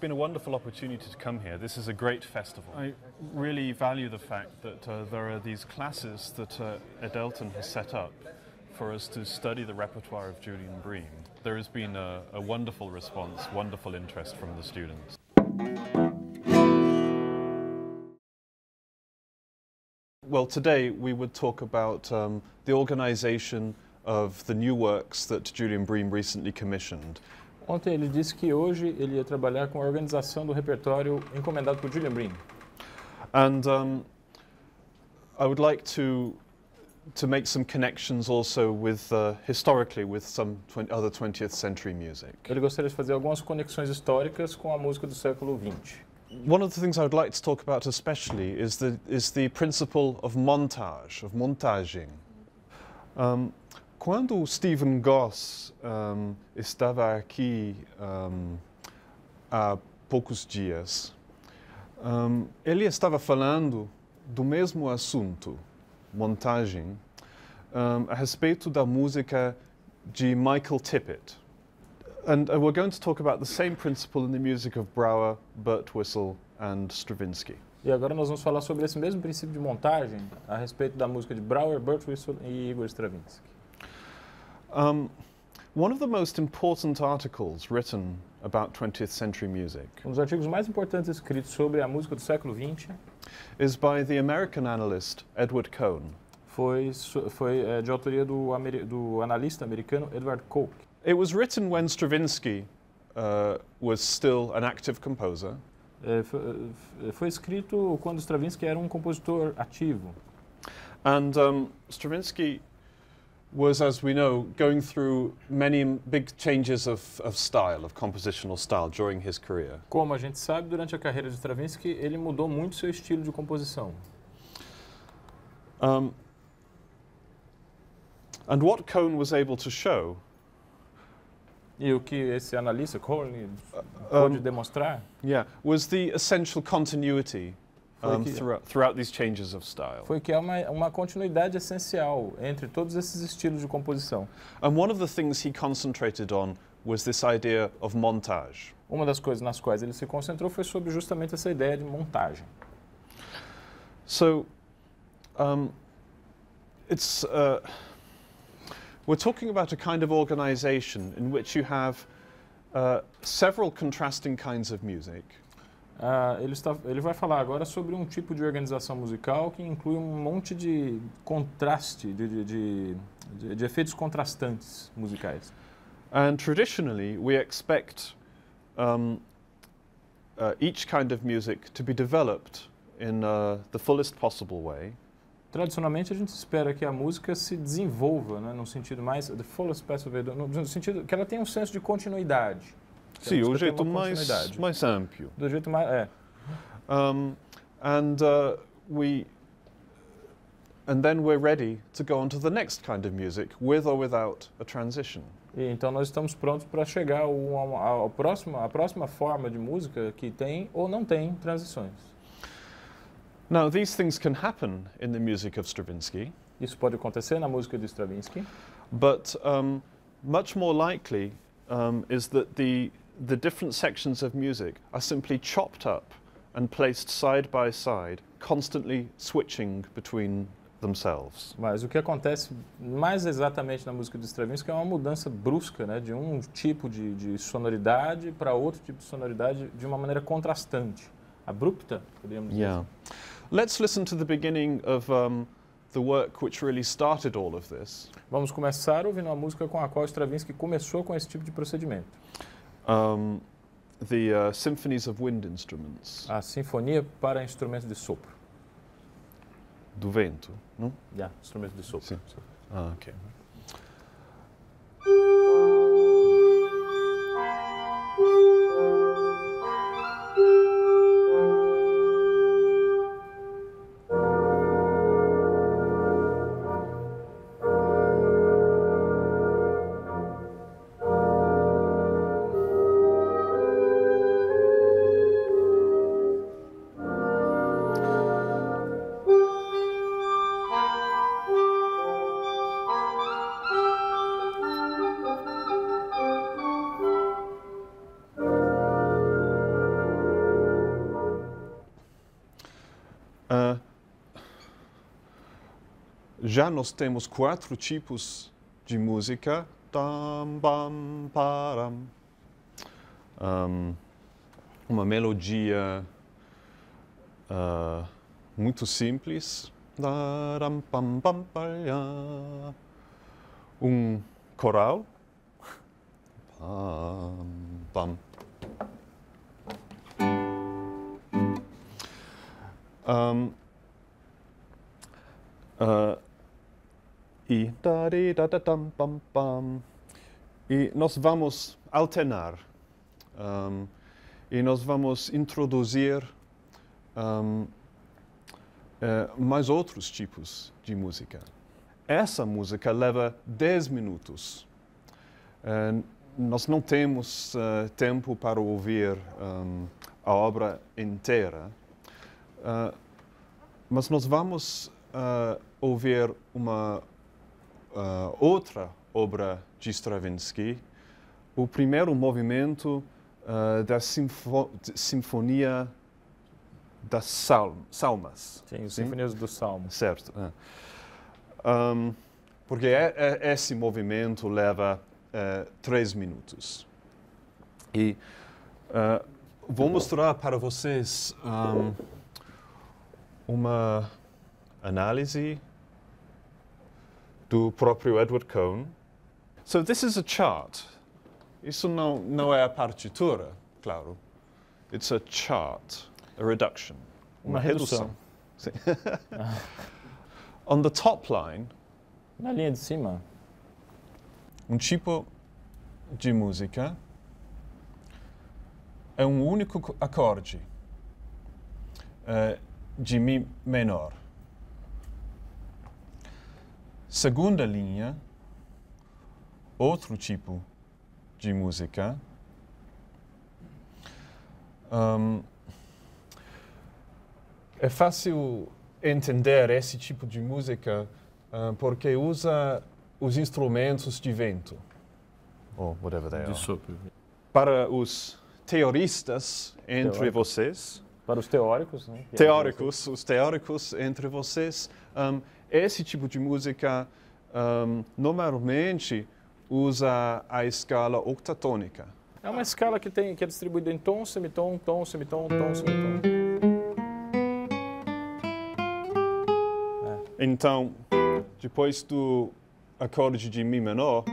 it's been a wonderful opportunity to come here. This is a great festival. I really value the fact that uh, there are these classes that uh, Edelton has set up for us to study the repertoire of Julian Bream. There has been a, a wonderful response, wonderful interest from the students. Well, today we would talk about um, the organisation of the new works that Julian Bream recently commissioned. Ontem ele disse que hoje ele ia trabalhar com a organização do repertório encomendado por Julian Bream. And um, I would like to to make some connections also with uh, historically with some other 20th century music. Ele gostaria de fazer algumas conexões históricas com a música do século 20. One of the things I would like to talk about especially is the is the principle of montage, of montaging. Um, quando Stephen Goss um, estava aqui um, há poucos dias, um, ele estava falando do mesmo assunto, montagem, a respeito da música de Michael Tippett. And uh, we're going to talk about the same principle in the music of Brouwer, Birtwistle and Stravinsky. E agora nós vamos falar sobre esse mesmo princípio de montagem a respeito da música de Brouwer, Birtwistle e Igor Stravinsky. Um, one of the most important articles written about 20th century music Um dos artigos mais importantes escritos sobre a música do século 20 is by the American analyst Edward Cohn. foi, foi é, de autoria do, do analista americano Edward Koch. It was written when Stravinsky uh, was still an active composer. É, foi, é, foi, escrito quando Stravinsky era um compositor ativo. And um, Stravinsky was, as we know, going through many big changes of, of style, of compositional style during his career. Como a gente sabe, durante a carreira de Stravinsky, ele mudou muito seu estilo de composição. Um, and what Cohn was able to show E o que esse analista Cohn pôde um, demonstrar? Yeah, was the essential continuity um, throughout, throughout, these changes of style. Foi que é uma, uma continuidade essencial entre todos esses estilos de composição. And one of the things he concentrated on was this idea of montage. Uma das coisas nas quais ele se concentrou foi sobre justamente essa ideia de montagem. So, um, it's uh, we're talking about a kind of organization in which you have uh, several contrasting kinds of music. Uh, ele, está, ele vai falar agora sobre um tipo de organização musical que inclui um monte de contraste, de, de, de, de efeitos contrastantes musicais. And traditionally, we expect um, uh, each kind of music to be developed in uh, the fullest possible way. Tradicionalmente, a gente espera que a música se desenvolva, né, no sentido mais the fullest possible, no sentido que ela tenha um senso de continuidade. Sim, o jeito mais, mais amplo. Do jeito mais, é. Um, and uh, we and then we're ready to go on to the next kind of music with or without a transition. E então nós estamos prontos para chegar ao, ao, próximo, à próxima forma de música que tem ou não tem transições. Now these things can happen in the music of Stravinsky. Isso pode acontecer na música de Stravinsky. But um, much more likely um, is that the the different sections of music are simply chopped up and placed side by side, constantly switching between themselves. Mas o que acontece mais exatamente na música de Stravinsky é uma mudança brusca, né, de um tipo de, de sonoridade para outro tipo de sonoridade de uma maneira contrastante, abrupta, poderíamos dizer. Yeah. Let's listen to the beginning of um, the work which really started all of this. Vamos começar ouvindo a música com a qual Stravinsky começou com esse tipo de procedimento. Um, the uh, symphonies of wind instruments. A sinfonia para instrumentos de sopro. Do vento, não? Yeah, instrumentos de sopro. Sim. Ah, ok. Já nós temos quatro tipos de música. Tam, bam, param. Um, uma melodia uh, muito simples. Daram, pam, pam, palha. Um coral. Pam. Um, uh, e. E nós vamos alternar. Um, e nós vamos introduzir um, uh, mais outros tipos de música. Essa música leva 10 minutos. Uh, nós não temos uh, tempo para ouvir um, a obra inteira, mas nós vamos ouvir uma outra obra de Stravinsky, o primeiro movimento da Sinfo Sinfonia das Salm Salmas. Sim, as Sinfonias do Salmo. Certo. Um, porque é, é, esse movimento leva uh, três minutos. E uh, vou mostrar para vocês um, uma análise do próprio Edward Cohn. So this is a chart. Isso não, não é a partitura, claro. It's a chart, a reduction. Uma, uma redução. redução. On the top line, na linha de cima, um tipo de música é um único acorde uh, de Mi menor. Segunda linha, outro tipo de música. Um, é fácil entender esse tipo de música uh, porque usa os instrumentos de vento, ou whatever they de are. sopro. Para os teoristas entre Teórico. vocês, Para os teóricos, né? é- teóricos, os teóricos entre vocês, um, esse tipo de música um, normalmente usa a escala octatônica. É uma escala que, tem, que é distribuída em tom, semitom, tom, semitom, tom, semitom. Então, depois do acorde de Mi menor,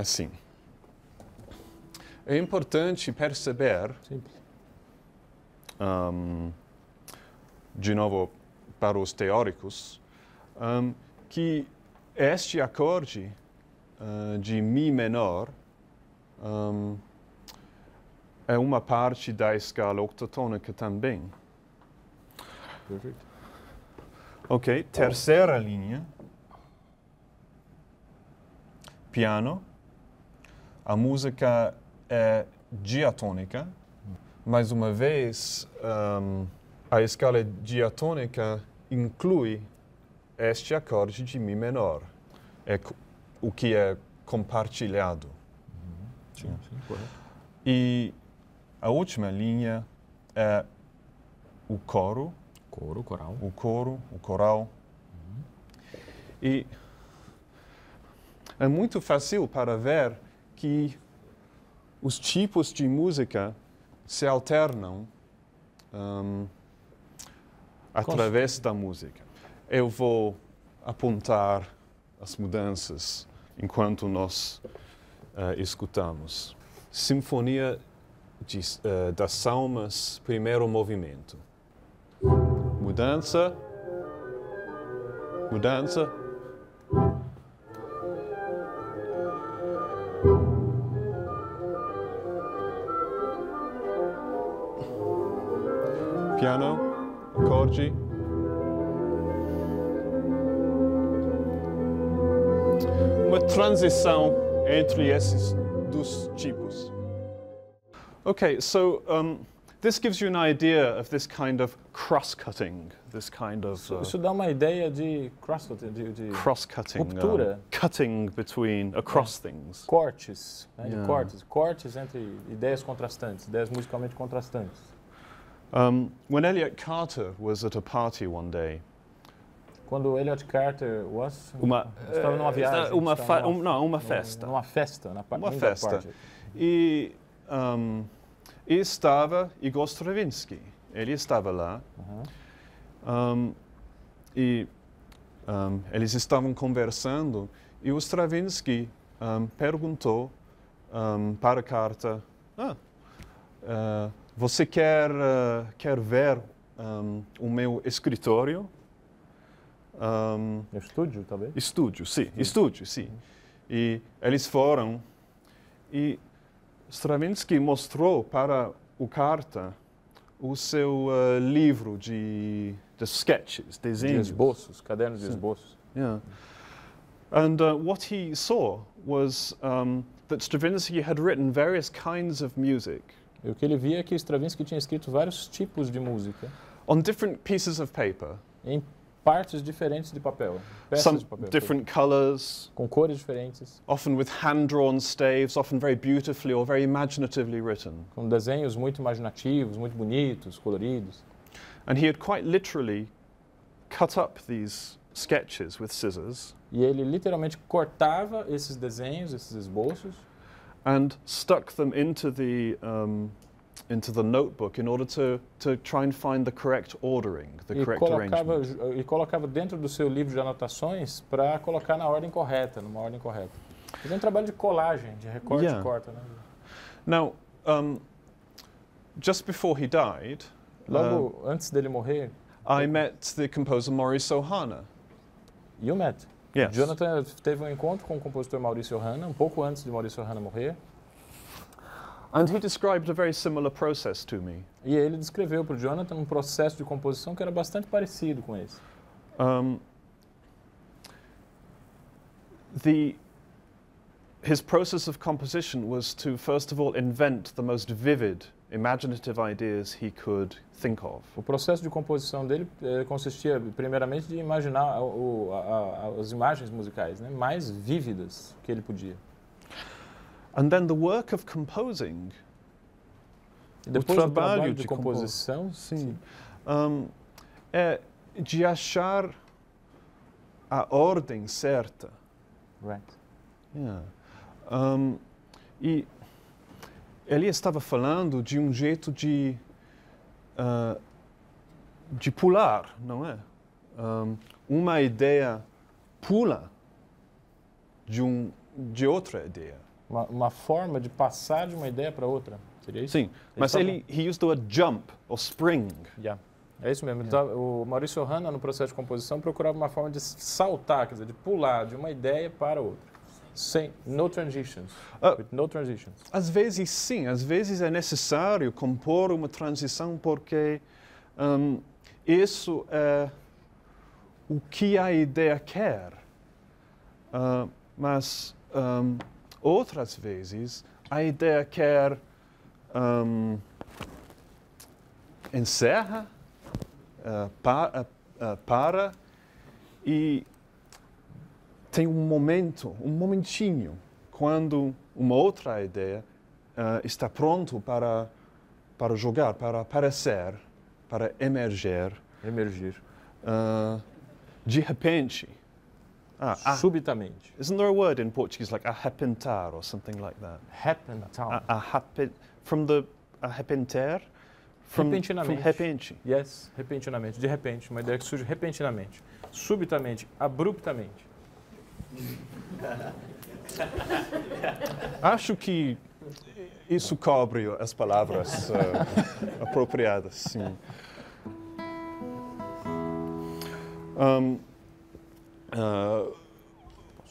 assim. É importante perceber um, de novo para os teóricos, um, que este acorde uh, de Mi menor um, é uma parte da escala octatônica também. Perfeito. Ok, terceira linha. Piano. A música é diatônica. Mais uma vez, um, a escala diatônica inclui este acorde de Mi menor. É o que é compartilhado. Sim, sim, correto. E a última linha é o coro Coro, coral. o coro, o coral. E é muito fácil para ver que os tipos de música se alternam hum, através da música. Eu vou apontar as mudanças enquanto nós eh, escutamos. Sinfonia de, eh, das Salmas, primeiro movimento. Mudança. Mudança. Piano, acorde. Uma transição entre esses dos tipos. Okay, so um, this gives you an idea of this kind of cross-cutting, this kind of Isso, uh, isso dá uma ideia de crosscut, de, de cross-cutting, uh, Ruptura. cutting between across things. cortes, né, de Yeah. cortes, cortes entre ideias contrastantes, ideias musicalmente contrastantes. Um, when Elliot Carter was at a party one day, Quando Elliot Carter was, uma, estava numa eh, viagem, uma, estava numa- um- não, uma festa. Numa festa, na Uma festa. parte. E, um, e estava Igor Stravinsky. Ele estava lá. Aham. Um, e eles estavam conversando e o Stravinsky perguntou para a carta: ah, uh, Você quer, uh, quer ver um, o meu escritório? Um, estúdio, talvez? Estúdio, sim, estúdio, sim. E eles foram e Stravinsky mostrou para o carta o seu uh, livro de, de sketches, De desenhos. esboços, cadernos de Sim. esboços. Yeah. And uh, what he saw was um, that Stravinsky had written various kinds of music E o que ele via é que Stravinsky tinha escrito vários tipos de música. On different pieces of paper, em partes diferentes de papel, peças some de papel, different colors, com cores diferentes, often with hand-drawn staves, often very beautifully or very imaginatively written. com desenhos muito imaginativos, muito bonitos, coloridos. And he had quite literally cut up these sketches with scissors. E ele literalmente cortava esses desenhos, esses esboços, and stuck them into the um, into the notebook in order to, to try and find the correct ordering, the e correct colocava, arrangement. e colocava dentro do seu livro de anotações para colocar na ordem correta, numa ordem correta. É um trabalho de colagem, de recorte Yeah. e corta. Né? Now, um, just before he died, Logo antes dele morrer, I met the composer Maurice Ohana. You Matt. Yes. Jonathan teve um encontro com o compositor Maurício Hanna, um pouco antes de Maurício Hanna morrer, And he described a very similar process to me. e ele descreveu para o Jonathan um processo de composição que era bastante parecido com esse. Um, the, his process of composition was to, first of all, invent the most vivid, imaginative ideas he could think of. O processo de composição dele eh, consistia, primeiramente, de imaginar o- a- a- as imagens musicais né, mais vívidas que ele podia. And then the work of composing, E depois do trabalho trabalho de de composição, sim, um, é de achar a ordem certa. Right. Yeah. Um, e ele estava falando de um jeito de ah, de pular, não é? Um, uma ideia pula de um de outra ideia. Uma, uma forma de passar de uma ideia para outra. Seria isso? Sim, mas estava- ele he used the word jump or spring. Yeah. É isso mesmo. Então, o Maurício Hanna, no processo de composição, procurava uma forma de saltar, quer dizer, de pular de uma ideia para outra. Sem, no transitions. With no transitions. Às vezes sim, às vezes é necessário compor uma transição porque hum, isso é o que a ideia quer. Ah, mas hum, outras vezes a ideia quer hum, encerra, ah, pa- ah, ah, para e tem um momento, um momentinho, quando uma outra ideia ah, está pronto para, para jogar, para aparecer, para emerger, Emergir. ah, de repente. Ah, ah, Subitamente. isn't there a word in Portuguese like arrepentar or something like that? Town. A, from the arrepenter? From, from Repentinamente. repente. Yes, repentinamente. De repente. Uma ideia que surge repentinamente. Subitamente. Abruptamente. Acho que isso cobre as palavras ah, apropriadas, sim. Um, ah,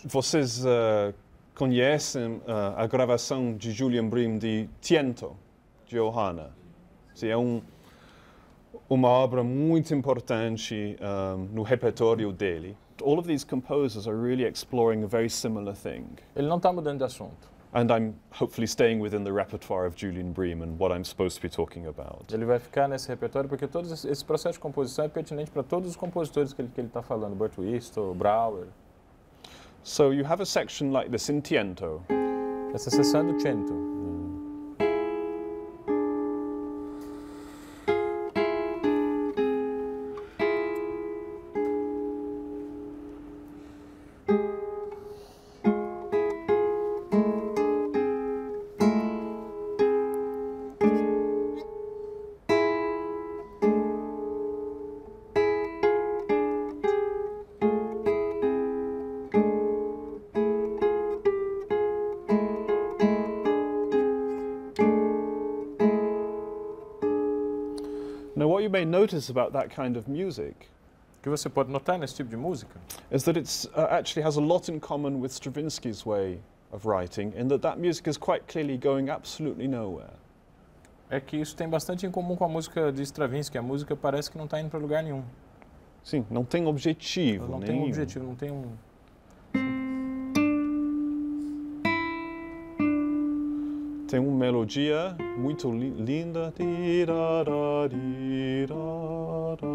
vocês ah, conhecem a gravação de Julian Bream de Tiento, de Johanna? É um, uma obra muito importante um, no repertório dele. All of these composers are really exploring a very similar thing. Ele não está mudando de assunto. and I'm hopefully staying within the repertoire of Julian Bream and what I'm supposed to be talking about. Ele vai ficar nesse repertório porque todo esse processo de composição é pertinente para todos os compositores que ele que ele está falando, Burt Whistle, Brouwer. So you have a section like this in Tiento. Essa seção é do Cento. Notice about that kind of music O que você pode notar nesse tipo de música is that it uh, actually has a lot in common with Stravinsky's way of writing, in that that music is quite clearly going absolutely nowhere. é que isso tem bastante em comum com a música de Stravinsky. A música parece que não está indo para lugar nenhum. Sim, não tem objetivo Ela não tem um nenhum. objetivo, não tem um. Tem uma melodia muito li- linda. Di-da-da, di-da-da,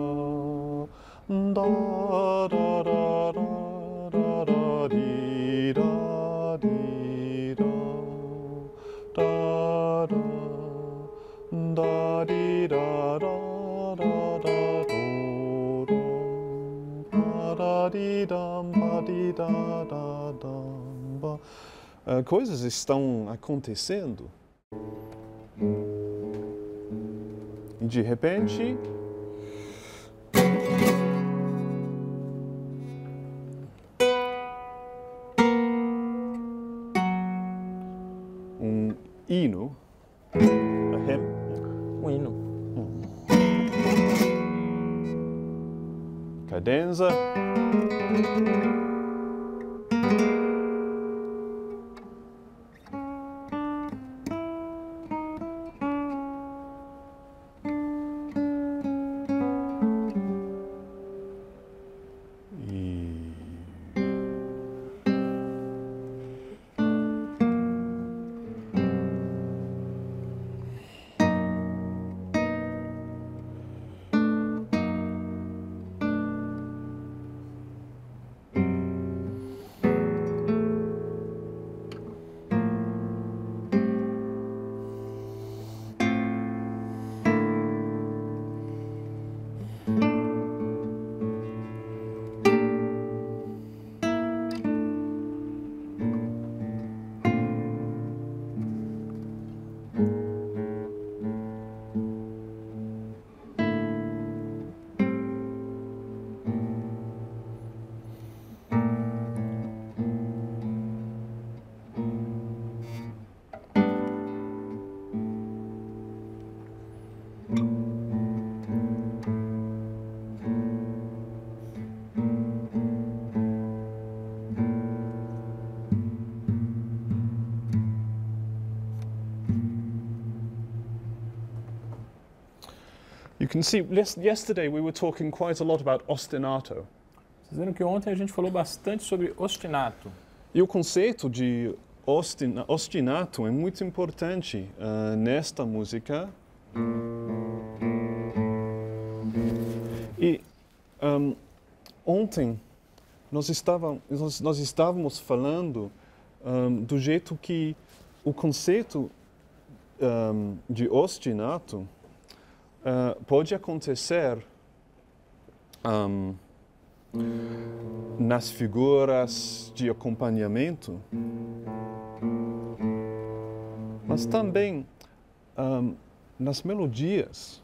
da-da-da-da, da-da, di-da, di-da, Ah, coisas estão acontecendo. E de repente. You can see, yes- yesterday we were talking quite a lot about ostinato. Vocês viram que ontem a gente falou bastante sobre ostinato. E o conceito de ostina, ostinato é muito importante ah, nesta música. E ahm, ontem nós, estava, nós, nós estávamos falando ahm, do jeito que o conceito ahm, de ostinato ah, pode acontecer ahm, nas figuras de acompanhamento, mas também ahm, nas melodias.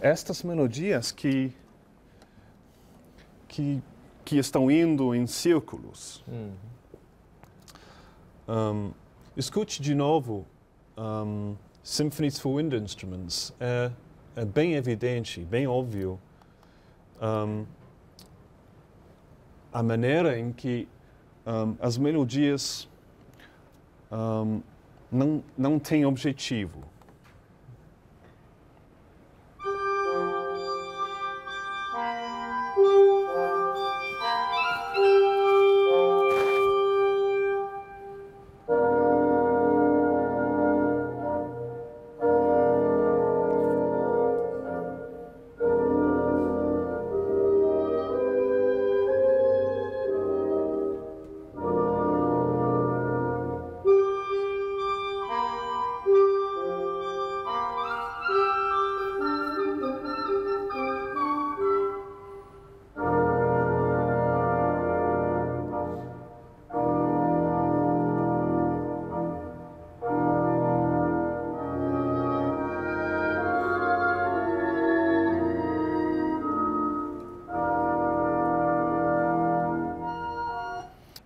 Estas melodias que, que, que estão indo em círculos. Hum. Um, escute de novo um, Symphonies for Wind Instruments. É, é bem evidente, bem óbvio um, a maneira em que as melodias não, não têm objetivo.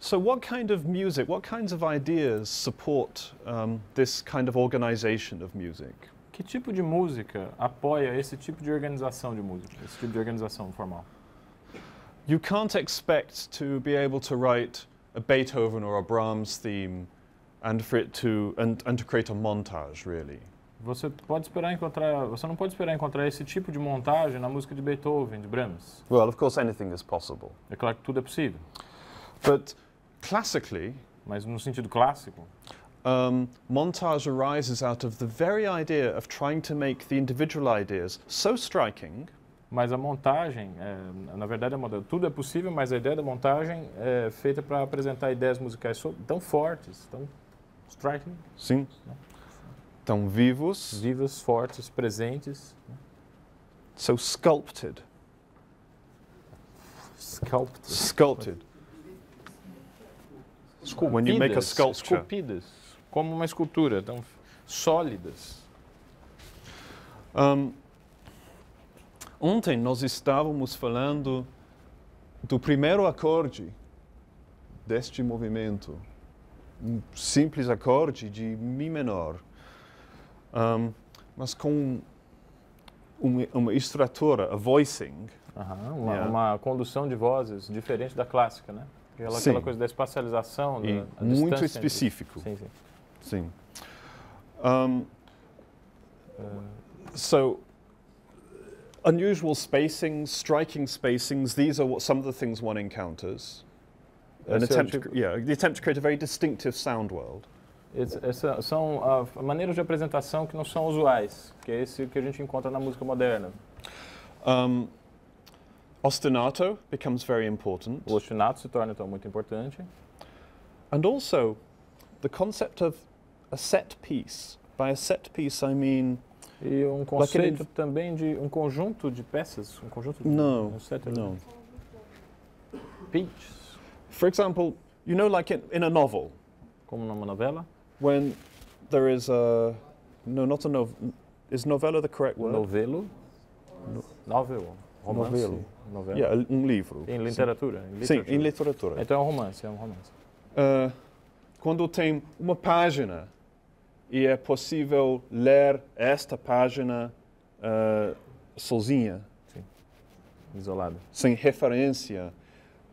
So, what kind of music, what kinds of ideas support um, this kind of organization of music? Que tipo de música apoia esse tipo de organização de música, esse tipo de organização formal? You can't expect to be able to write a Beethoven or a Brahms theme and for it to and, and to create a montage really. Você pode esperar encontrar, você não pode esperar encontrar esse tipo de montagem na música de Beethoven, de Brahms. Well, of course anything is possible. É claro que tudo é possível, But classically, mas no sentido clássico, um, montage arises out of the very idea of trying to make the individual ideas so striking. Mas a montagem, é, na verdade, monta- tudo é possível, mas a ideia da montagem é feita para apresentar ideias musicais tão fortes, tão striking, sim, tão vivos, vivas, fortes, presentes, so sculpted, sculpted, sculpted. When you make a esculpidas, sculpture. esculpidas, como uma escultura, tão sólidas. Um, ontem nós estávamos falando do primeiro acorde deste movimento, um simples acorde de Mi menor, um, mas com uma, uma estrutura, a voicing, uma, Yeah. uma condução de vozes diferente da clássica, né? Aquela, Sim. aquela coisa da espacialização, da, muito distância entre- específico. Sim, sim. Sim. Um, so, unusual spacings, striking spacings, these are what some of the things one encounters. An é attempt, to, tipo- yeah, the attempt to create a very distinctive sound world. Essa são ah, maneiras de apresentação que não são usuais, que é esse que a gente encontra na música moderna. Um, ostinato becomes very important. O ostinato se torna então muito importante. And also, the concept of a set piece. By a set piece, I mean, E um conceito também de um conjunto de peças, um conjunto de no, um set no. For example, you know, like in, in a novel, como numa novela. when there is a, no, not a novel, is novella the correct word? Novelo. Novel. Romance. Novelo. Novela. Yeah, um livro. Em literatura. Sim, literatura. em literatura. Então é um romance, é um romance. Uh, quando tem uma página e é possível ler esta página uh, sozinha, Isolado. sem referência,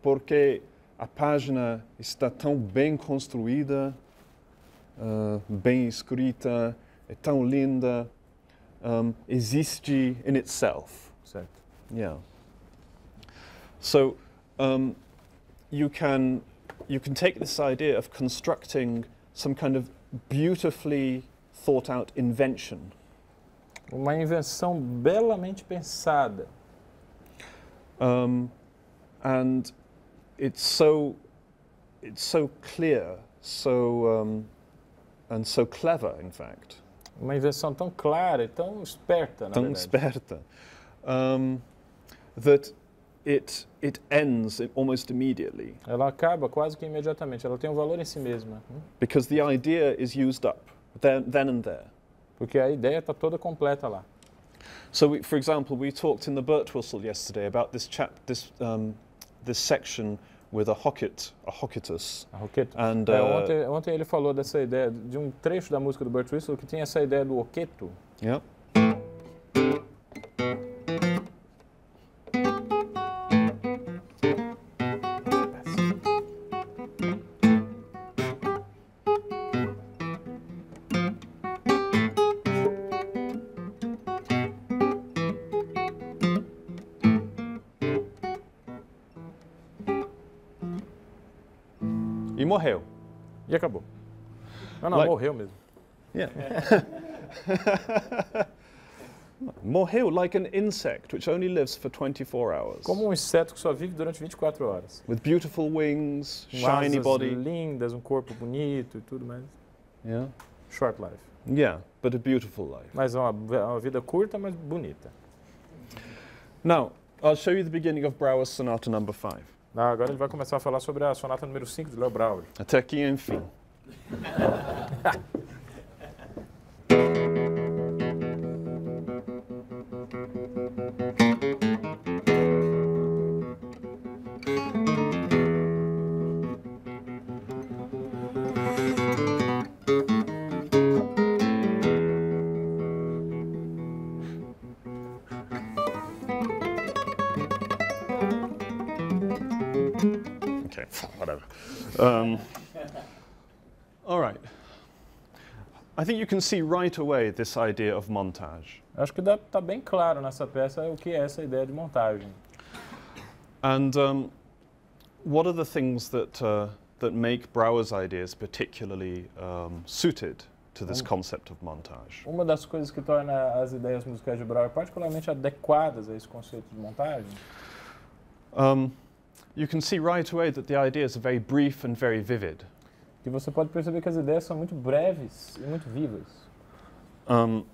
porque a página está tão bem construída, uh, bem escrita, é tão linda, um, existe in itself. Certo. Yeah. So um, you can you can take this idea of constructing some kind of beautifully thought out invention, Uma invenção belamente pensada. um, and it's so it's so clear, so um, and so clever, in fact, Uma invenção tão clara e tão esperta, na tão verdade. esperta, um, that it it ends almost immediately. Ela acaba quase que imediatamente. Ela tem um valor em si mesma. hum? because the idea is used up then, then and there. Porque a ideia está toda completa lá. So, we, for example, we talked in the Birtwhistle yesterday about this chap, this um, this section with a hocket, a hocketus, A roqueta. and É, uh, ontem, ontem ele falou dessa ideia, de um trecho da música do Burt Whistle que tinha essa ideia do oqueto. yeah. E acabou. Não, não, Like- morreu mesmo. Yeah. morreu like an insect which only lives for 24 hours. Como um inseto que só vive durante 24 horas. With beautiful wings, Com shiny body. lindas, um corpo bonito e tudo mais. Yeah. Short life. Yeah, but a beautiful life. Mas é uma, é uma vida curta, mas bonita. Now, I'll show you the beginning of Brouwer's Sonata number 5. Agora ele vai começar a falar sobre a sonata número 5 de Léo Brauer. Até aqui, enfim. okay, whatever. Um, all right. I think you can see right away this idea of montage. Acho que está bem claro nessa peça o que é essa ideia de montagem. And um, what are the things that, uh, that make Brouwer's ideas particularly um, suited to this Um, concept of montage? Uma das coisas que torna as ideias musicais de Brauer particularmente adequadas a esse conceito de montagem Um, you can see right away that the ideas are very brief and very vivid. E você pode perceber que as ideias são muito breves e muito vivas. Um,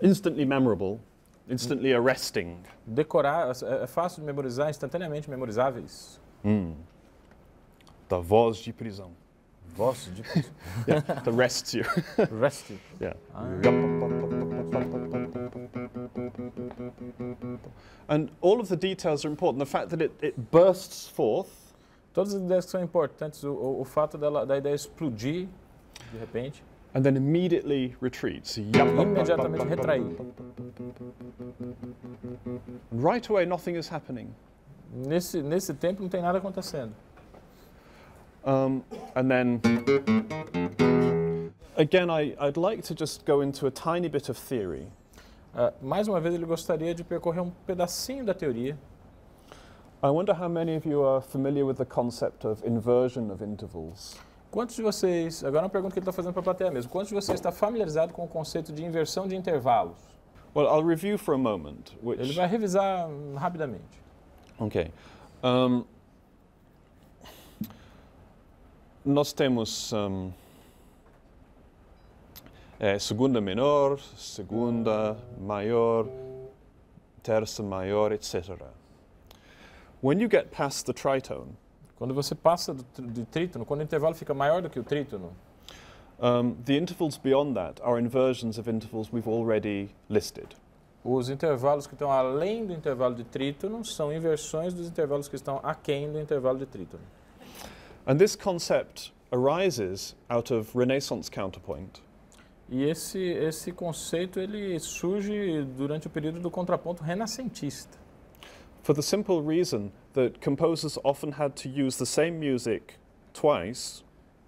instantly memorable, instantly arresting. Decorar é fácil de memorizar, instantaneamente memorizáveis. Mm. Da voz de prisão. Voz de prisão. yeah, the rest you. rest you. Yeah. Ah. And all of the details are important. The fact that it, it bursts forth Todas as ideias que são importantes, o, o, o fato dela, da ideia explodir de repente, and then immediately retreats. imediatamente retrair. Right away, nothing is happening. Nesse, nesse tempo não tem nada acontecendo. Um, and then, again, I, I'd like to just go into a tiny bit of theory. Ah, mais uma vez, ele gostaria de percorrer um pedacinho da teoria. I wonder how many of you are familiar with the concept of inversion of intervals. Quantos de vocês, agora é uma pergunta que ele está fazendo para a plateia mesmo, quantos de vocês está familiarizado com o conceito de inversão de intervalos? Well, I'll review for a moment. Ele Which, vai revisar rapidamente. okay. Um, nós temos um, eh, segunda menor, segunda maior, terça maior, etc. When you get past the tritone, Quando você passa do, de trítono, quando o intervalo fica maior do que o trítono, um, the intervals beyond that are inversions of intervals we've already listed. os intervalos que estão além do intervalo de trítono são inversões dos intervalos que estão aquém do intervalo de trítono. And this concept arises out of Renaissance counterpoint. E esse, esse conceito ele surge durante o período do contraponto renascentista. for the simple reason that composers often had to use the same music twice,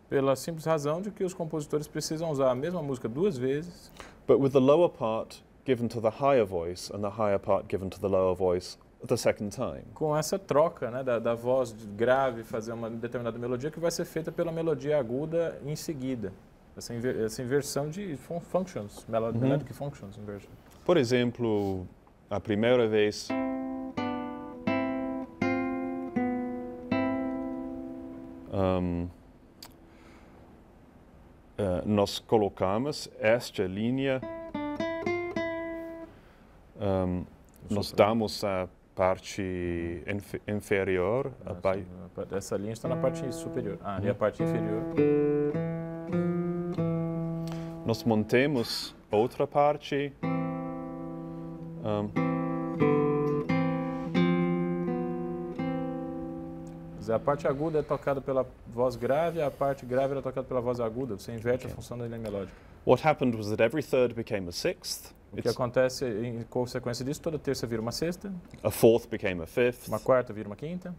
Pela simples razão de que os compositores precisam usar a mesma música duas vezes, but with the lower part given to the higher voice and the higher part given to the lower voice the second time. com essa troca né, da, da voz grave fazer uma determinada melodia que vai ser feita pela melodia aguda em seguida. Essa, inver- essa inversão de fun functions, melo- Uhum. melodic functions inversion. Por exemplo, a primeira vez um, eh, nós colocamos esta linha, um, nós damos a parte inf- inferior, a Essa, bai- essa linha está na parte superior. Ah, e a parte inferior. Nós montemos outra parte. um, A parte aguda é tocada pela voz grave, a parte grave é tocada pela voz aguda. Você inverte a Ok. função da linha melódica. what happened was that every third became a sixth, O que it's- acontece em consequência disso, toda terça vira uma sexta, a fourth became a fifth, uma quarta vira uma quinta,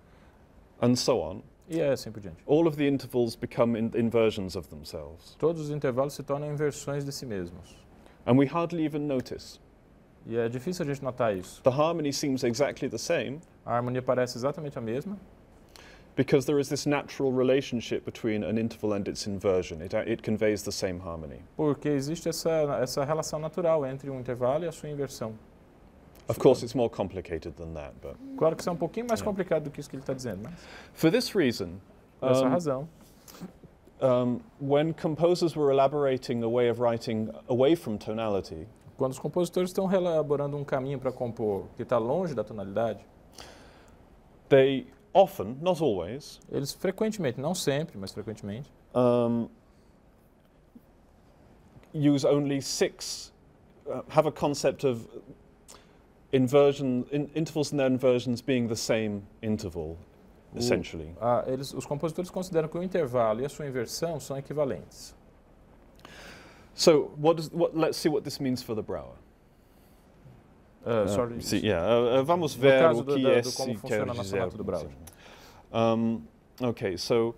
and so on. E é assim por diante. All of the intervals become in- inversions of themselves. Todos os intervalos se tornam inversões de si mesmos. And we hardly even notice. E é difícil a gente notar isso. The harmony seems exactly the same A harmonia parece exatamente a mesma, because there is this natural relationship between an interval and its inversion. It, it conveys the same harmony. porque existe essa, essa relação natural entre um intervalo e a sua inversão. Of course, it's more complicated than that, but Claro que isso é um pouquinho mais Yeah. complicado do que isso que ele está dizendo, mas for this reason, por essa um, razão, um, when composers were elaborating a way of writing away from tonality, quando os compositores estão elaborando um caminho para compor que está longe da tonalidade, they often, not always, eles frequentemente, não sempre, mas frequentemente, um, use only six, uh, have a concept of inversion, in, intervals and their inversions being the same interval, O- essentially. ah, eles, os compositores consideram que o intervalo e a sua inversão são equivalentes. So what does, what, let's see what this means for the Brouwer. Uh, Uh, sorry. sim, yeah, uh, uh, vamos No ver o que do esse como quer dizer. do Brauer. Um, okay, so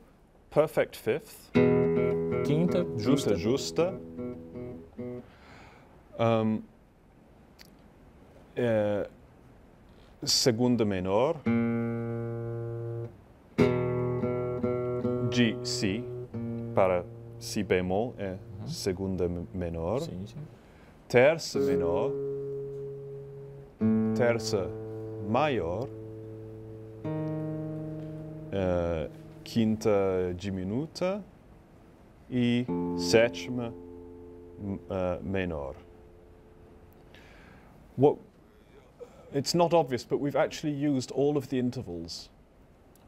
perfect fifth, Quinta, justa. justa, justa. Um, eh, segunda menor, G, Si, para Si bemol é segunda me- menor, Sim, sim. terça menor, terça maior, eh, quinta diminuta. E sétima eh, menor. What, it's not obvious, but we've actually used all of the intervals.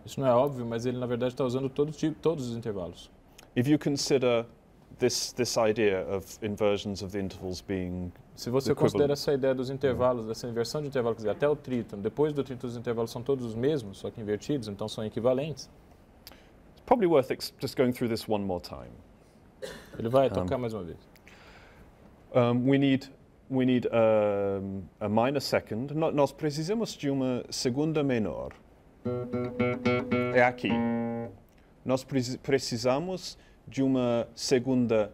Isso não é óbvio, mas ele na verdade está usando todo tipo, todos os intervalos. If you consider this, this idea of inversions of the intervals being Se você considera essa ideia dos intervalos, dessa inversão de intervalo, quer dizer, até o trítono, depois do trítono os intervalos são todos os mesmos, só que invertidos, então são equivalentes. It's probably worth just going through this one more time. Ele vai Um, tocar mais uma vez. Um, we need, we need um, a minor second. No- nós precisamos de uma segunda menor. É aqui. Nós preci- precisamos de uma segunda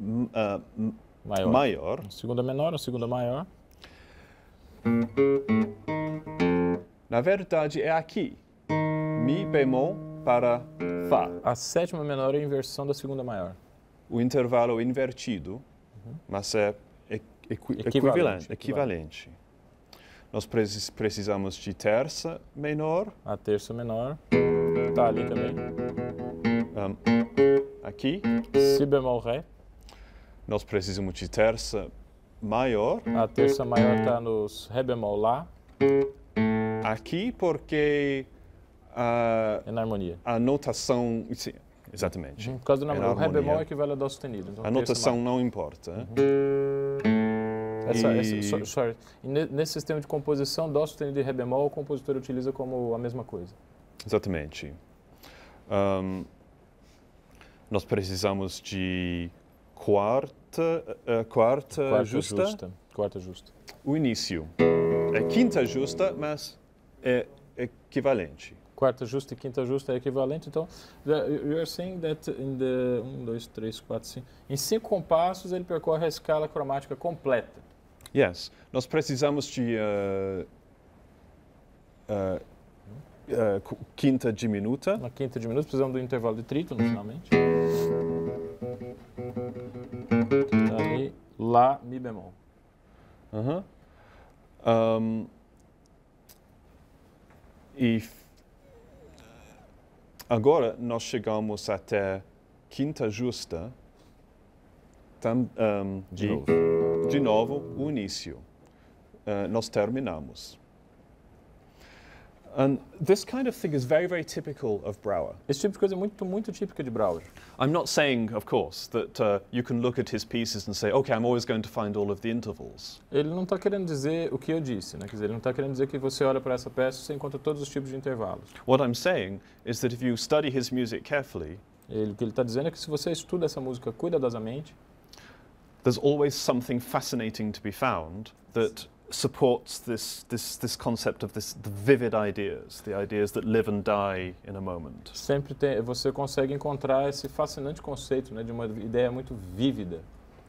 uh, Maior. maior. Uma segunda menor, uma segunda maior. Na verdade, é aqui. Mi bemol para Fá. A sétima menor é a inversão da segunda maior. O intervalo invertido, mas é equi- Equivalente, equivalente. equivalente. Nós precis- precisamos de terça menor, A terça menor está ali também. um, aqui. Si bemol ré. Nós precisamos de terça maior, A terça maior está nos ré bemol lá, aqui porque a, é na harmonia. a notação. Sim, exatamente. Por causa do É o ré bemol equivale a dó sustenido. Então, A notação maior. não importa. Essa, E- essa, so- sorry. Ne- nesse sistema de composição, dó sustenido e ré bemol, o compositor utiliza como a mesma coisa. Exatamente. Um, nós precisamos de quarta, uh, quarta, Quarta justa, Quarta justa. o início. É quinta justa, mas é equivalente. Quarta justa e quinta justa é equivalente. Então, the- you are saying that in the 1, 2, 3, 4, 5. Em cinco compassos, ele percorre a escala cromática completa. Yes. Nós precisamos de uh, uh, qu- quinta diminuta. Na quinta diminuta, precisamos do intervalo de trítono, finalmente. Tá ali, Lá, Mi bemol. Aham. Um, e agora nós chegamos até quinta justa. Tam, um, De e, novo. de novo, o início. Uh, nós terminamos. And this kind of thing is very, very typical of Brouwer. Esse tipo de coisa é muito, muito típica de Brauer. I'm not saying, of course, that uh, you can look at his pieces and say, okay, I'm always going to find all of the intervals. Ele não está querendo dizer o que eu disse, né? Quer dizer, ele não está querendo dizer que você olha para essa peça e você encontra todos os tipos de intervalos. What I'm saying is that if you study his music carefully, Ele, o que ele está dizendo é que se você estuda essa música cuidadosamente, there's always something fascinating to be found that supports this, this, this concept of this, the vivid ideas, the ideas that live and die in a moment. sempre tem, você consegue encontrar esse fascinante conceito né, de uma ideia muito vívida,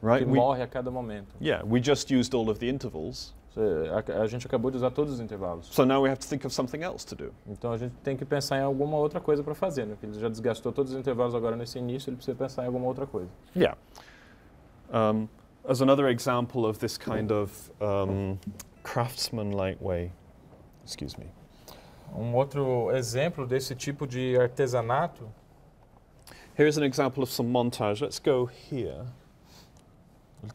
Right? que We, morre a cada momento. yeah, we just used all of the intervals, a, a gente acabou de usar todos os intervalos. so now we have to think of something else to do. Então a gente tem que pensar em alguma outra coisa para fazer. Né? Porque ele já desgastou todos os intervalos agora nesse início, ele precisa pensar em alguma outra coisa. Yeah. Um, as another example of this kind of um, craftsman-like way, excuse me. Um outro exemplo desse tipo de artesanato Here's an example of some montage. Let's go here.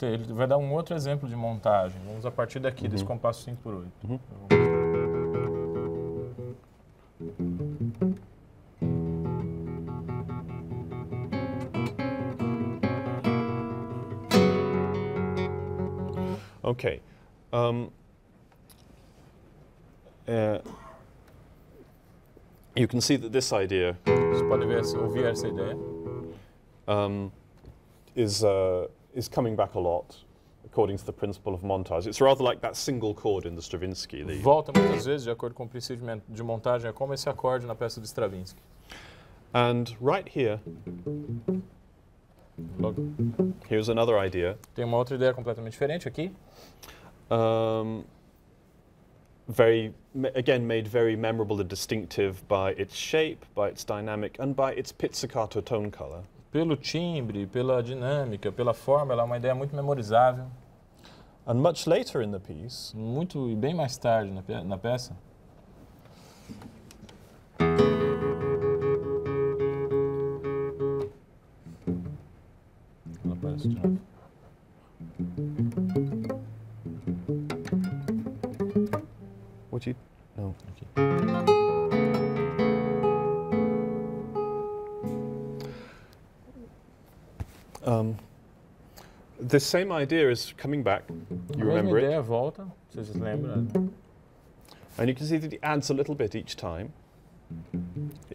Ele, vai dar um outro exemplo de montagem. Vamos a partir daqui, desse Uhum. compasso 5 por 8. Uhum. Okay. Um, uh, you can see that this idea Você pode ver, essa- ouvir essa ideia. um, is, uh, is coming back a lot. according to the principle of montage. It's rather like that single chord in the Stravinsky. The, Volta muitas vezes, de acordo com o princípio de montagem, é como esse acorde na peça de Stravinsky. and right here, here's another idea. tem uma outra ideia completamente diferente aqui. Um, very, again, made very memorable and distinctive by its shape, by its dynamic, and by its pizzicato tone color. Pelo timbre, pela dinâmica, pela forma, ela é uma ideia muito memorizável. And much later in the piece, Muito e bem mais tarde na, pe- na peça, ela aparece de novo. what you? No. Um, the same idea is coming back. You remember it, volta, vocês se lembram? and you can see that it adds a little bit each time.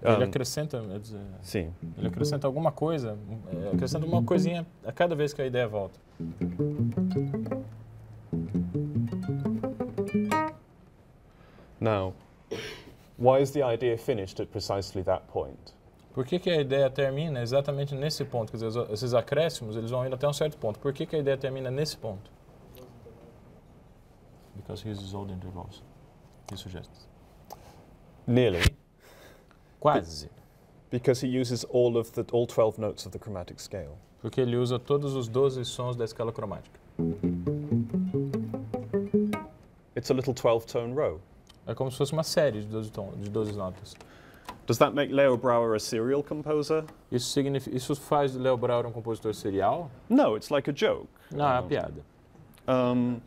Ele Um, acrescenta, quer dizer, sim. ele acrescenta alguma coisa, é, acrescenta uma coisinha a cada vez que a ideia volta. Now, why is the idea finished at precisely that point? Por que, que a ideia termina exatamente nesse ponto? Quer dizer, esses acréscimos, eles vão indo até um certo ponto. Por que, que a ideia termina nesse ponto? Because he uses old intervals. He suggests. Nearly, Quase. because he uses all of the all 12 notes of the chromatic scale. Porque ele usa todos os 12 sons da escala cromática. It's a little 12 tone row. É como se fosse uma série de 12, tom, de 12 notas. Does that make Leo Brouwer a serial composer? Isso, significa, isso faz do Leo Brauer um compositor serial? No, it's like a joke. Não, é uma Um, piada. Um,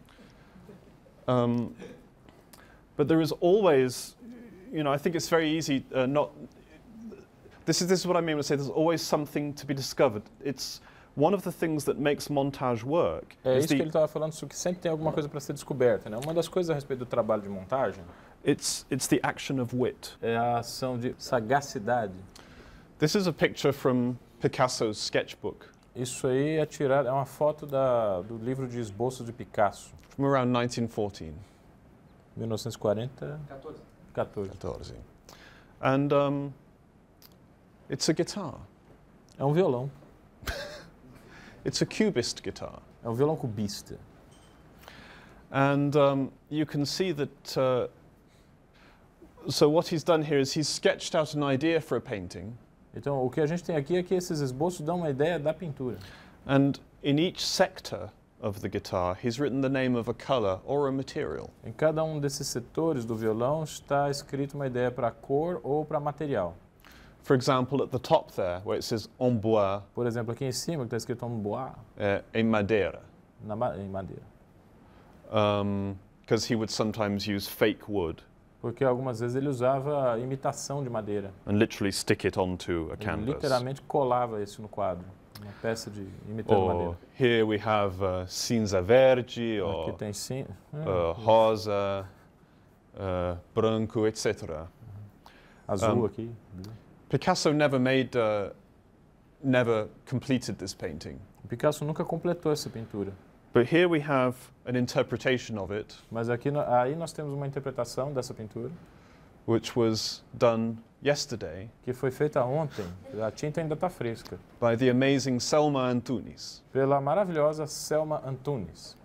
um, but there is always, you know, I think it's very easy uh, not. This is, this is what I mean when I say there's always something to be discovered. It's one of the things that makes montage work. É is isso que the- ele estava falando, isso que sempre tem alguma coisa para ser descoberta. Né? Uma das coisas a respeito do trabalho de montagem it's, it's the action of wit. é a ação de sagacidade. This is a picture from Picasso's sketchbook Isso aí é tirado, é uma foto da, do livro de esboços de Picasso, from around 1914. 1940, 14. 14. And um, it's a guitar. É um violão, It's a cubist guitar. é um violão cubista. And um, you can see that. Uh, so, what he's done here is he's sketched out an idea for a painting, Então, o que a gente tem aqui é que esses esboços dão uma ideia da pintura. and in each sector of the guitar, he's written the name of a color or a material. Em cada um desses setores do violão está escrito uma ideia para cor ou para material. For example, at the top there, where it says en bois Por exemplo, aqui em cima, que está escrito um bois uh, em madeira, na em madeira. because he would sometimes use fake wood Porque algumas vezes ele usava imitação de madeira. and literally stick it onto a Ele canvas. literalmente colava isso no quadro. Uma peça de imitando Or madeira. here we have uh, cinza verde, or tem sim. uh, rosa, uh, branco, etc. azul um, aqui. Picasso never made, uh, never completed this painting. Picasso nunca completou essa pintura. But here we have an interpretation of it, Mas aqui aí nós temos uma interpretação dessa pintura which was done yesterday que foi feita ontem. A tinta ainda está fresca. by the amazing Selma Antunes. Pela maravilhosa Selma Antunes.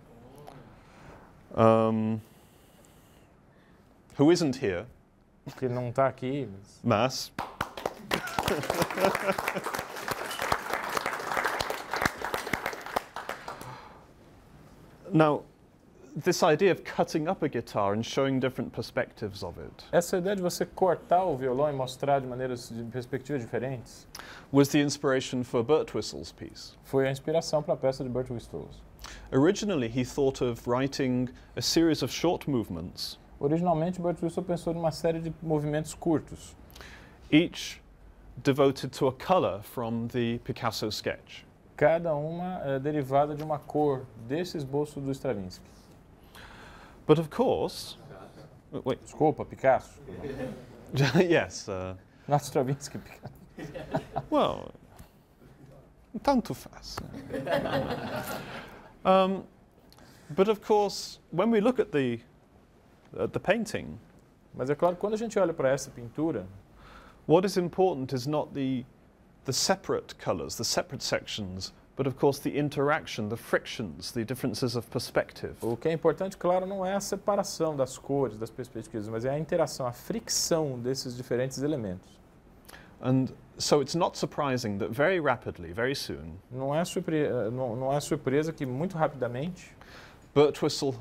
Um, who isn't here, Que não está aqui. mas- Mas. now, this idea of cutting up a guitar and showing different perspectives of it Essa ideia de você cortar o violão e mostrar de maneiras de perspectivas diferentes was the inspiration for Burt Whistle's piece. foi a inspiração para a peça de Burt Whistles. Originally, he thought of writing a series of short movements, Originalmente, Burt Whistle pensou numa série de movimentos curtos, each devoted to a color from the Picasso sketch. cada uma é derivada de uma cor desse esboço do Stravinsky. But of course, wait, Desculpa, Picasso. yes, uh, Not Stravinsky, Picasso. well, tanto faz. um, but of course, when we look at the, at the painting, Mas é claro, quando a gente olha para essa pintura, what is important is not the, the separate colours, the separate sections, but of course the interaction, the frictions, the differences of perspective. o que é importante, claro, não é a separação das cores, das perspectivas, mas é a interação, a fricção desses diferentes elementos. And so it's not surprising that very rapidly, very soon, Não é, surpre... eh, não, não é surpresa que muito rapidamente Bert Whistle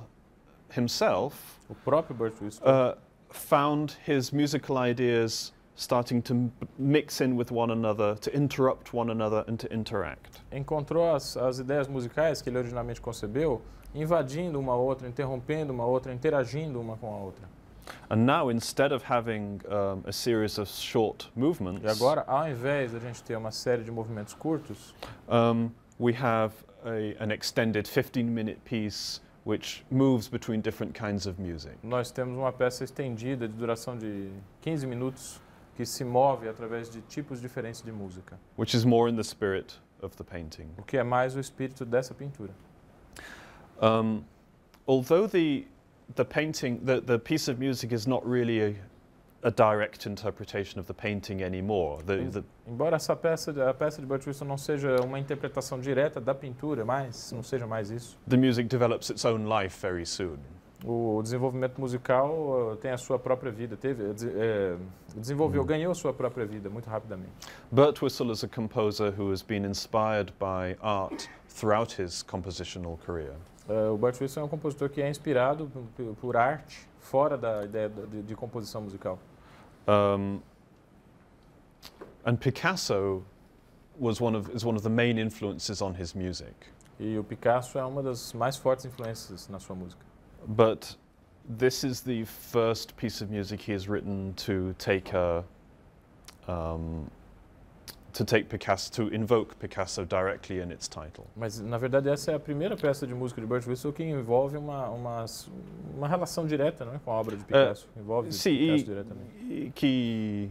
himself o próprio Burt Whistle uh, found his musical ideas starting to mix in with one another, to interrupt one another, and to interact. encontrou as, as ideias musicais que ele originalmente concebeu invadindo uma outra, interrompendo uma outra, interagindo uma com a outra. And now, instead of having um, a series of short movements, E agora, ao invés de a gente ter uma série de movimentos curtos, um, we have a, an extended 15 minute piece which moves between different kinds of music. nós temos uma peça estendida de duração de 15 minutos que se move através de tipos diferentes de música, which is more in the spirit of the painting. o que é mais o espírito dessa pintura. Um, although the the painting, the, the piece of music is not really a, a direct interpretation of the painting anymore. The, the, Embora essa peça, a peça de Whistle não seja uma interpretação direta da pintura, mas não seja mais isso. the music develops its own life very soon. O desenvolvimento musical eh, tem a sua própria vida, teve, eh, desenvolveu, Hum. ganhou sua própria vida muito rapidamente. Bert Whistle is a composer who has been inspired by art throughout his compositional career. Eh, o Burt Whistle é um compositor que é inspirado por, por arte fora da ideia de, de composição musical. Um, and Picasso was one of, is one of the main influences on his music. E o Picasso é uma das mais fortes influências na sua música. But this is the first piece of music he has written to take a um, to take Picasso to invoke Picasso directly in its title. Mas, na verdade, essa é a primeira peça de música de Burt Whistle que envolve uma, uma, uma relação direta não é, com a obra de Picasso. envolve Sim, Picasso e- diretamente. E- Que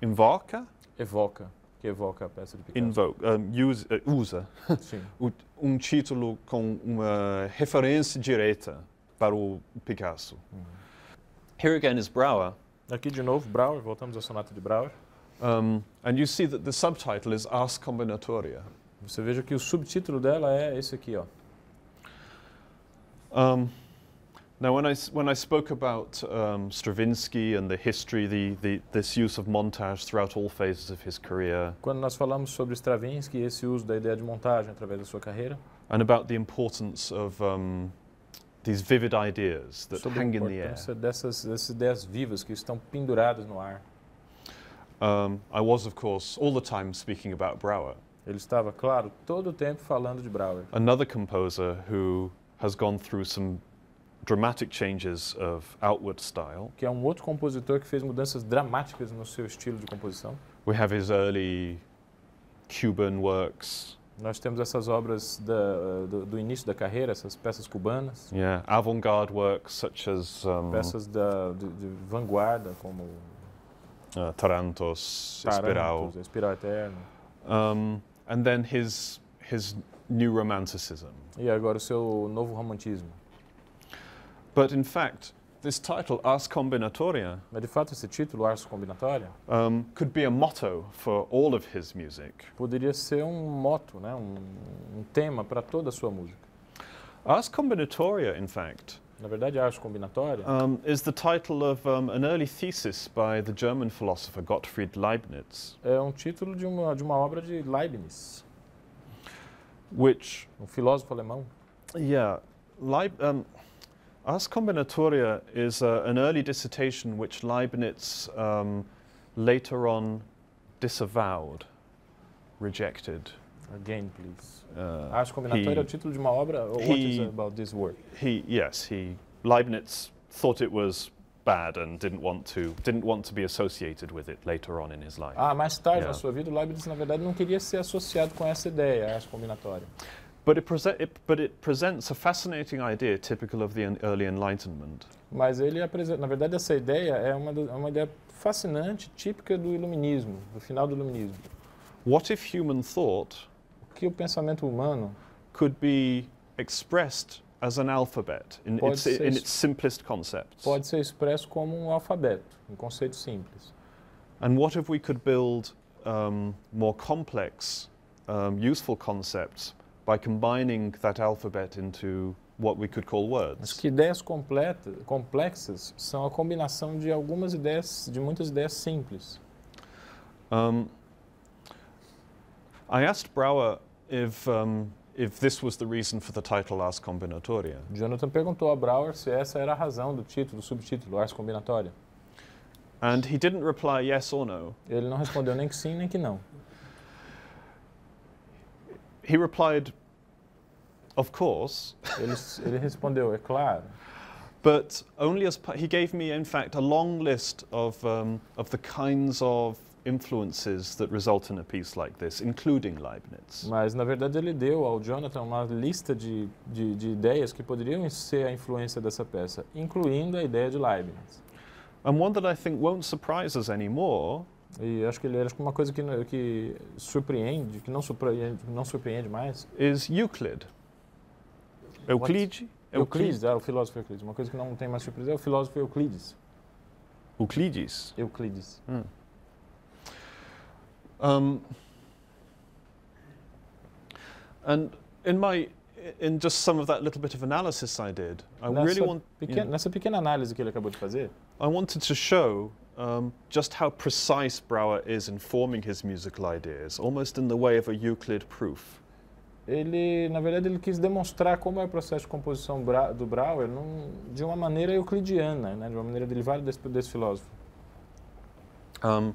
invoca, Evoca, que evoca a peça de Picasso. invoke, um, use, uh, usa um título com uma referência direta para o Picasso. Uhum. Here again is Brauer, Aqui de novo, Brauer, voltamos à sonata de Brauer. um, and you see that the subtitle is Ars Combinatoria. Você veja que o subtítulo dela é esse aqui, ó. Um, now, when I, when I spoke about um, Stravinsky and the history, the, the, this use of montage throughout all phases of his career, Quando nós falamos sobre Stravinsky, esse uso da ideia de montagem através da sua carreira, and about the importance of um, these vivid ideas that sobre hang in the air, dessas, dessas ideias vivas que estão penduradas no ar. um, I was, of course, all the time speaking about Brauer, Ele estava, claro, todo o tempo falando de Brauer, another composer who has gone through some dramatic changes of outward style. que é um outro compositor que fez mudanças dramáticas no seu estilo de composição. We have his early Cuban works, Nós temos essas obras da- do, do início da carreira, essas peças cubanas, yeah, avant-garde works such as um, peças da, de, de vanguarda, como uh, Tarantos, Espiral, Tarantos, Espiral Eterno. um, and then his his new romanticism. E agora o seu novo romantismo. But in fact, this title, Ars Combinatoria, Mas de fato esse título, Ars Combinatória, um, could be a motto for all of his music. poderia ser um moto, né? um, um tema para toda a sua música. Ars Combinatoria, in fact, Na verdade, Ars Combinatória um, is the title of um, an early thesis by the German philosopher Gottfried Leibniz, é um título de uma, de uma obra de Leibniz, which, um filósofo alemão. yeah, Leib, um, Ars Combinatoria is uh, an early dissertation which Leibniz um, later on disavowed, rejected. Again, please. Uh, Ars Combinatória é o título de uma obra. What is he- about this work? he yes he Leibniz thought it was bad and didn't want to didn't want to be associated with it later on in his life. Ah, mais tarde Yeah. na sua vida, Leibniz, na verdade, não queria ser associado com essa ideia, Ars Combinatória. But it, it but it presents a fascinating idea typical of the early Enlightenment. Mas ele apresenta, na verdade, essa ideia é uma, é uma ideia fascinante, típica do iluminismo, do final do iluminismo. What if human thought Que o pensamento humano could be expressed as an alphabet in its, ser in its simplest concepts. Pode ser expresso como um alfabeto, um conceito simples. And what if we could build um, more complex, um, useful concepts by combining that alphabet into what we could call words? que ideias completa, complexas são a combinação de algumas ideias, de muitas ideias simples. Um, I asked Brouwer if, um, if this was the reason for the title Ars Combinatoria. Jonathan perguntou a Brouwer se essa era a razão do título, do subtítulo, Ars Combinatória. And he didn't reply yes or no. Ele não respondeu nem que sim, nem que não. He replied, of course, Ele, ele respondeu, é claro. but only as he gave me, in fact, a long list of, um, of the kinds of influences that result in a piece like this, including Leibniz. Mas, na verdade, ele deu ao Jonathan uma lista de, de, de ideias que poderiam ser a influência dessa peça, incluindo a ideia de Leibniz. And one that I think won't surprise us anymore E acho que ele acho que uma coisa que, não- que surpreende, que não surpreende, não surpreende mais, is Euclid. Euclide? Euclides, ah, o filósofo Euclides. Uma coisa que não tem mais surpresa é o filósofo Euclides. Euclides. Euclides. Um, and in my, in just some of that little bit of analysis I did, I really Nessa want, pequena, yeah. nessa pequena análise que ele acabou de fazer, I wanted to show um, just how precise Brouwer is in forming his musical ideas, almost in the way of a Euclid proof. ele, na verdade, ele quis demonstrar como é o processo de composição do Brouwer num, de uma maneira euclidiana, né, de uma maneira derivada desse, desse filósofo. Um,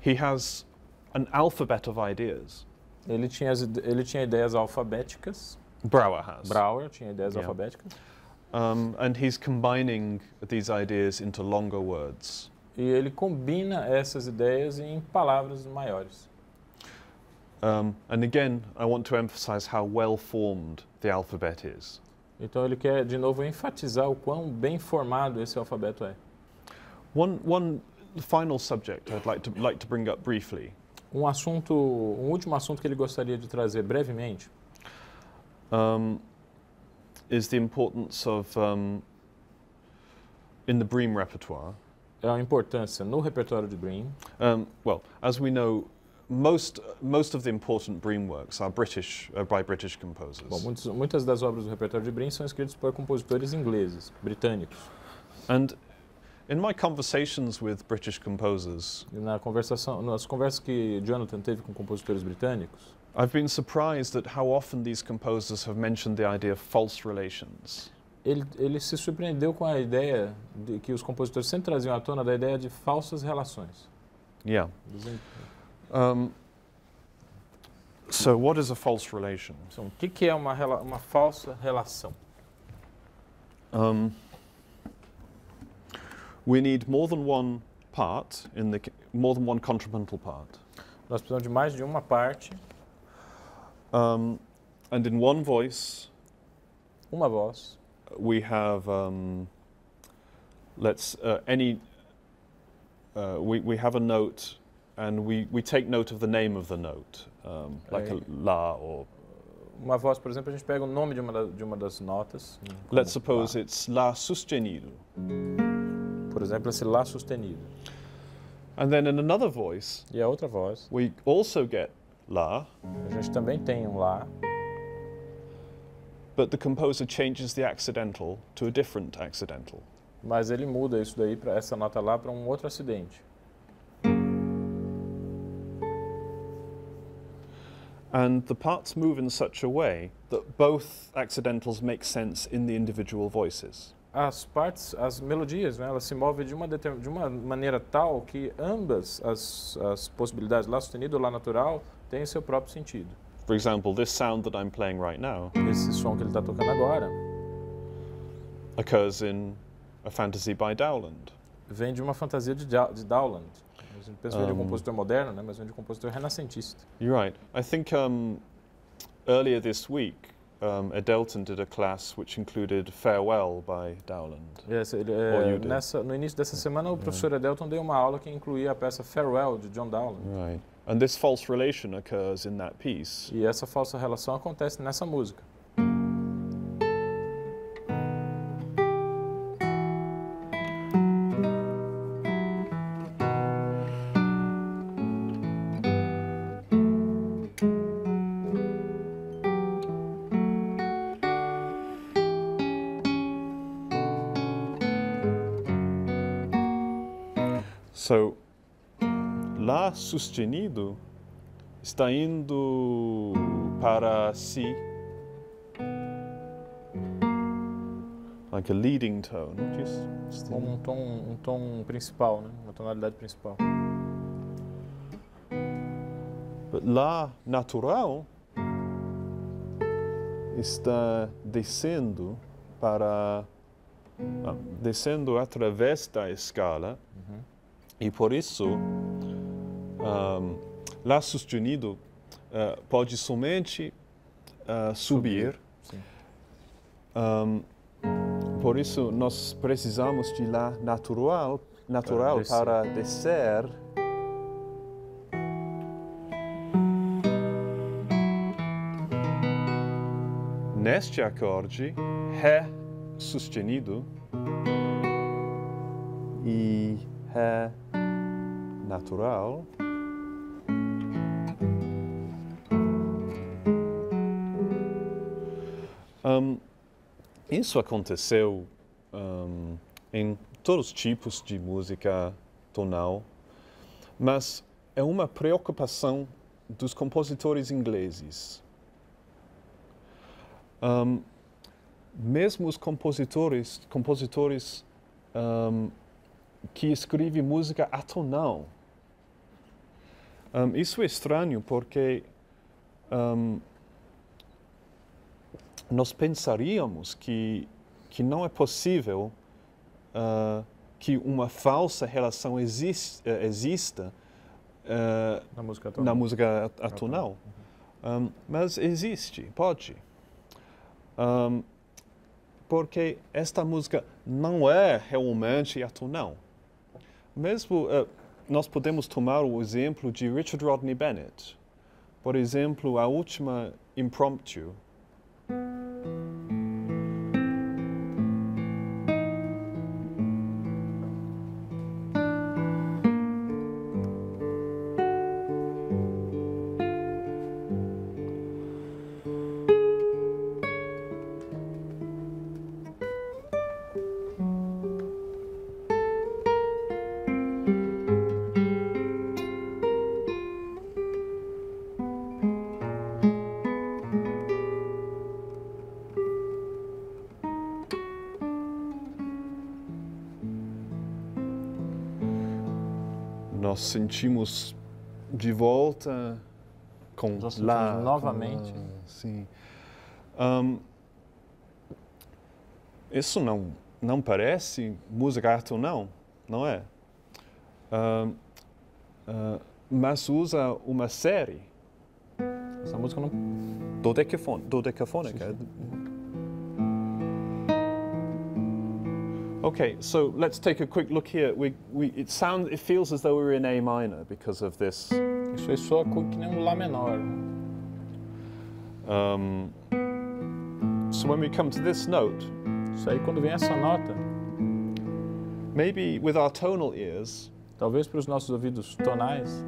he has an alphabet of ideas. Ele tinha, ele tinha ideias alfabéticas, Brouwer has. Brouwer tinha ideias Yeah. alfabéticas, Um, and he's combining these ideas into longer words. E ele combina essas ideias em palavras maiores. Um, and again, I want to emphasize how well formed the alphabet is. Então ele quer, de novo, enfatizar o quão bem formado esse alfabeto é. One, one final subject I'd like to, like to bring up briefly Um assunto, um último assunto que ele gostaria de trazer brevemente um, is the importance of, um, in the Bream repertoire. A importância no repertório de Bream. Um, well, as we know, most, most of the important Bream works are British, uh, by British composers. Bom, muitos, muitas das obras do repertório de Bream são escritas por compositores ingleses, britânicos. And in my conversations with British composers, na conversação, nas conversas que Jonathan teve com compositores britânicos, I've been surprised at how often these composers have mentioned the idea of false relations. Ele, ele se surpreendeu com a ideia de que os compositores sempre traziam à tona da ideia de falsas relações. Yeah. Um, so, what is a false relation? Então, o que, que é uma, uma falsa relação? Um, we need more than one part in the more than one contrapuntal part, Nós precisamos de mais de uma parte, um, and in one voice uma voz, we have um, let's uh, any uh, we we have a note, and we we take note of the name of the note, um, like a la or uma voz, por exemplo, a gente pega o nome de uma, da- de uma das notas. let's suppose lá. it's la sostenido, Por exemplo, esse Lá sustenido. and then in another voice E a outra voz, we also get la, a gente também tem um Lá, but the composer changes the accidental to a different accidental. mas ele muda isso daí para essa nota lá para um outro acidente. And the parts move in such a way that both accidentals make sense in the individual voices. As partes, as melodias, né, elas se movem de uma, de uma maneira tal que ambas as, as possibilidades, Lá sustenido ou Lá natural, têm seu próprio sentido. For example, this sound that I'm playing right now Esse som que ele está tocando agora occurs in a fantasy by Dowland. vem de uma fantasia de, Dow- de Dowland. Gente pensa de um Um, compositor moderno, né, mas vem de um compositor renascentista. You're right. I think um, earlier this week, um, Edelton did a class which included Farewell by Dowland. Esse, ele, é, nessa, no início dessa semana, o professor Edelton deu uma aula que incluía a peça Farewell, de John Dowland. Right. And this false relation occurs in that piece. E essa falsa relação acontece nessa música. Sustenido está indo para Si. Like a leading tone. Just, just Como um tom, um tom principal, né? Uma tonalidade principal. But Lá natural está descendo para. ah, descendo através da escala e por isso um, Lá sustenido ah, pode somente ah, subir. Um, por isso nós precisamos de Lá natural, natural descer. para descer. Neste acorde, Ré sustenido e Ré natural. Um, isso aconteceu um, em todos os tipos de música tonal, mas é uma preocupação dos compositores ingleses. Um, mesmo os compositores, compositores um, que escrevem música atonal. Um, isso é estranho porque um, nós pensaríamos que, que não é possível ah, que uma falsa relação eh, exista ah, Na música tonal. na música at- atonal. Um, mas existe, pode. Um, porque esta música não é realmente atonal. Mesmo, eh, nós podemos tomar o exemplo de Richard Rodney Bennett. Por exemplo, a última Impromptu. Nós sentimos de volta com Nós lá. com novamente. lá, sim. Um, isso não, não parece música atonal, não é? Um, ah, mas usa uma série Essa música não. dodecafon, dodecafônica. Okay, so let's take a quick look here. We, we, it sounds, it feels as though we're in A minor because of this. Isso aí soa co- que nem um Lá menor. Um, so when we come to this note, Isso aí, quando vem essa nota, maybe with our tonal ears, talvez para os nossos ouvidos tonais,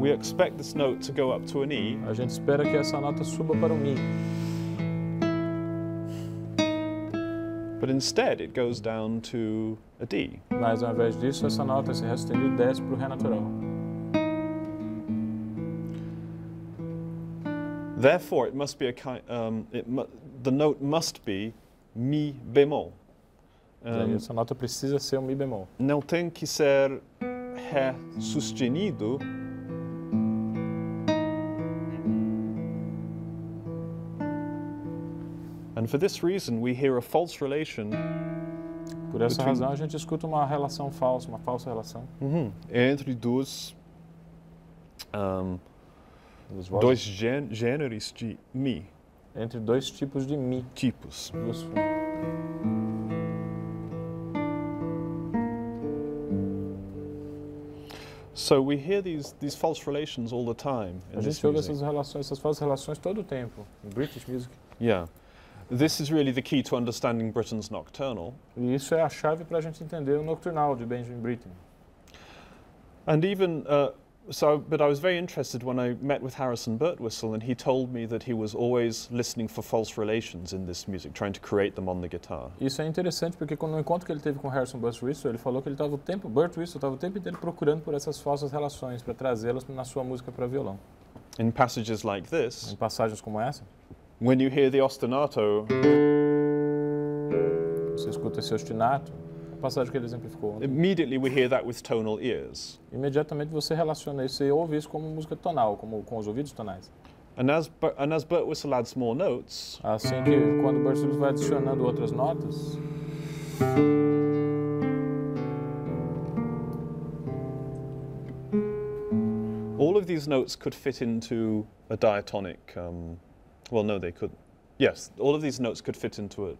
we expect this note to go up to an E, a gente espera que essa nota suba para o Mi. But instead it goes down to a D. Mas ao invés disso, essa nota, esse Ré sustenido, desce para o Ré natural. Therefore, it must be a kind. Um, the note must be Mi bemol. Um, essa nota precisa ser um Mi bemol. não tem que ser Ré sustenido. And for this reason, we hear a false relation Por essa Between- razão, a gente escuta uma relação falsa, uma falsa relação. uhum, entre dos, um, Dos dois vozes, gê- gêneros de Mi, Entre dois tipos de Mi. tipos. Duas So we hear these, these false relations all the time A gente ouve essas relações, essas falsas relações todo o tempo. Em British Music. Yeah. This is really the key to understanding Britain's nocturnal. E isso é a chave para a gente entender o Nocturnal de Benjamin Britten. And even uh, so, but I was very interested when I met with Harrison Birtwistle, and he told me that he was always listening for false relations in this music, trying to create them on the guitar. Isso é interessante porque quando no encontro que ele teve com Harrison Burt Whistle, ele falou que ele estava o tempo, Burt Whistle estava o tempo inteiro procurando por essas falsas relações para trazê-las na sua música para violão. In passages like this, Em passagens como essa, when you hear the ostinato, você escuta esse ostinato, a passagem que ele exemplificou. immediately we hear that with tonal ears. Imediatamente você relaciona isso e ouve isso como música tonal, como com os ouvidos tonais. And as, and as Birtwistle adds more notes, Assim que quando o Burt Whistle vai adicionando outras notas, all of these notes could fit into a diatonic. Um, well, no, they couldn't. Yes, all of these notes could fit into a.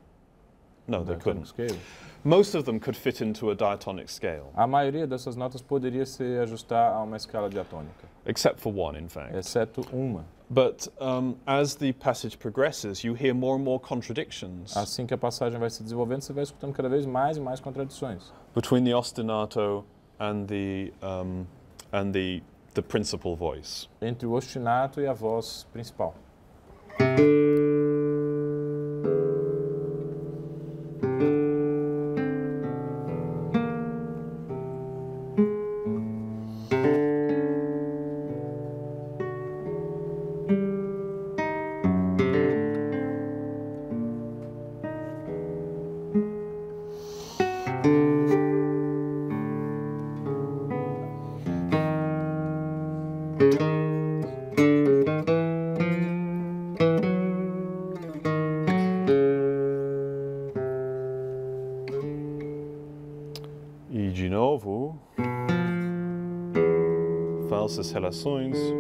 No, they couldn't. scale, Most of them could fit into a diatonic scale, a maioria dessas notas poderia se ajustar a uma escala diatônica, except for one, in fact. exceto uma. But um, as the passage progresses, you hear more and more contradictions Assim que a passagem vai se desenvolvendo, você vai escutando cada vez mais e mais contradições between the ostinato and the um, and the the principal voice. entre o ostinato e a voz principal. E falsas